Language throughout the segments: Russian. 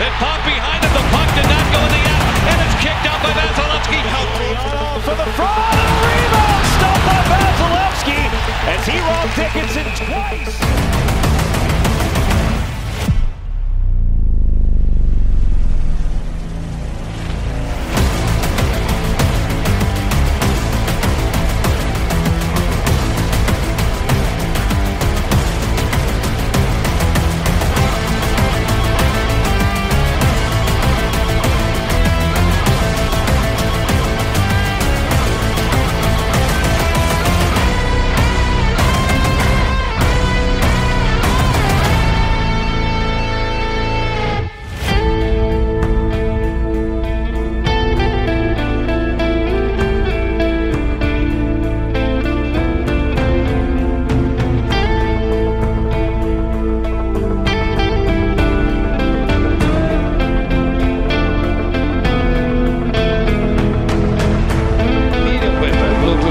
It popped behind him. The puck did not go in the end, and it's kicked out by Vasilevsky. for the front rebound stopped by Vasilevsky as he robbed Dickinson twice.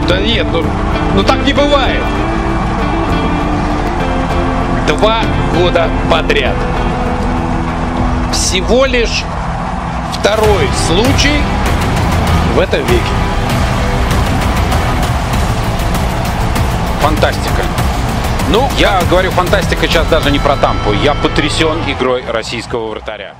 Да нет, ну, ну так не бывает. Два года подряд. Всего лишь второй случай в этом веке. Фантастика. Ну, я говорю фантастика сейчас даже не про Тампу. Я потрясен игрой российского вратаря.